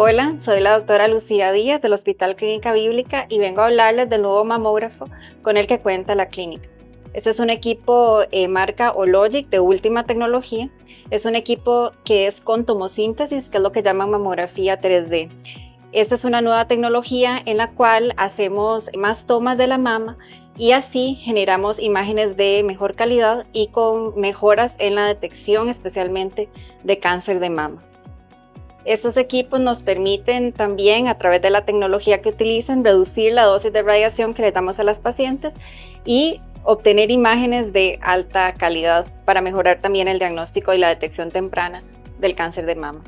Hola, soy la doctora Lucía Díaz del Hospital Clínica Bíblica y vengo a hablarles del nuevo mamógrafo con el que cuenta la clínica. Este es un equipo eh, marca Ologic de última tecnología. Es un equipo que es con tomosíntesis, que es lo que llaman mamografía 3D. Esta es una nueva tecnología en la cual hacemos más tomas de la mama y así generamos imágenes de mejor calidad y con mejoras en la detección especialmente de cáncer de mama. Estos equipos nos permiten también, a través de la tecnología que utilizan, reducir la dosis de radiación que le damos a las pacientes y obtener imágenes de alta calidad para mejorar también el diagnóstico y la detección temprana del cáncer de mama.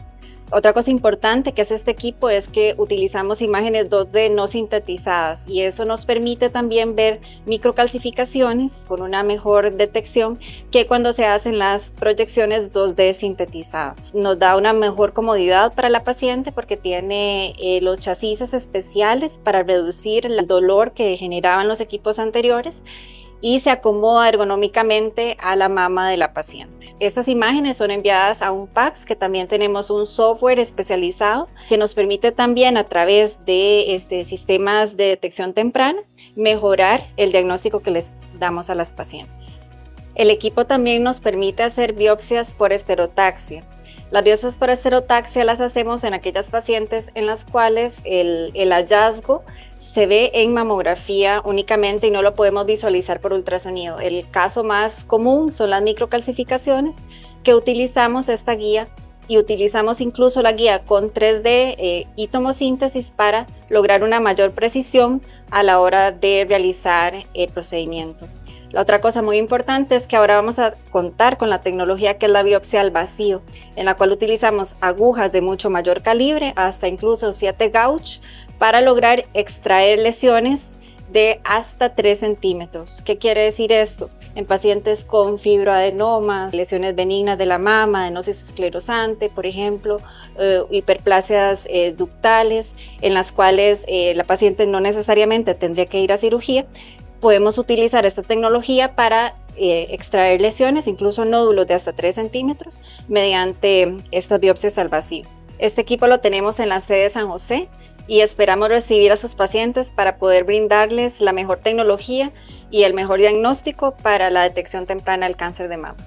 Otra cosa importante que hace este equipo es que utilizamos imágenes 2D no sintetizadas y eso nos permite también ver microcalcificaciones con una mejor detección que cuando se hacen las proyecciones 2D sintetizadas. Nos da una mejor comodidad para la paciente porque tiene eh, los chasis especiales para reducir el dolor que generaban los equipos anteriores y se acomoda ergonómicamente a la mama de la paciente. Estas imágenes son enviadas a un PAX que también tenemos un software especializado que nos permite también a través de este, sistemas de detección temprana mejorar el diagnóstico que les damos a las pacientes. El equipo también nos permite hacer biopsias por esterotaxia. Las biopsias por esterotaxia las hacemos en aquellas pacientes en las cuales el, hallazgo se ve en mamografía únicamente y no lo podemos visualizar por ultrasonido. El caso más común son las microcalcificaciones que utilizamos esta guía y utilizamos incluso la guía con 3D eh, y tomosíntesis para lograr una mayor precisión a la hora de realizar el procedimiento. La otra cosa muy importante es que ahora vamos a contar con la tecnología que es la biopsia al vacío, en la cual utilizamos agujas de mucho mayor calibre, hasta incluso 7 gauge, para lograr extraer lesiones de hasta 3 centímetros. ¿Qué quiere decir esto? En pacientes con fibroadenomas, lesiones benignas de la mama, adenosis esclerosante, por ejemplo, eh, hiperplasias eh, ductales, en las cuales eh, la paciente no necesariamente tendría que ir a cirugía, podemos utilizar esta tecnología para eh, extraer lesiones, incluso nódulos de hasta 3 centímetros, mediante estas biopsias al vacío. Este equipo lo tenemos en la sede de San José y esperamos recibir a sus pacientes para poder brindarles la mejor tecnología y el mejor diagnóstico para la detección temprana del cáncer de mama.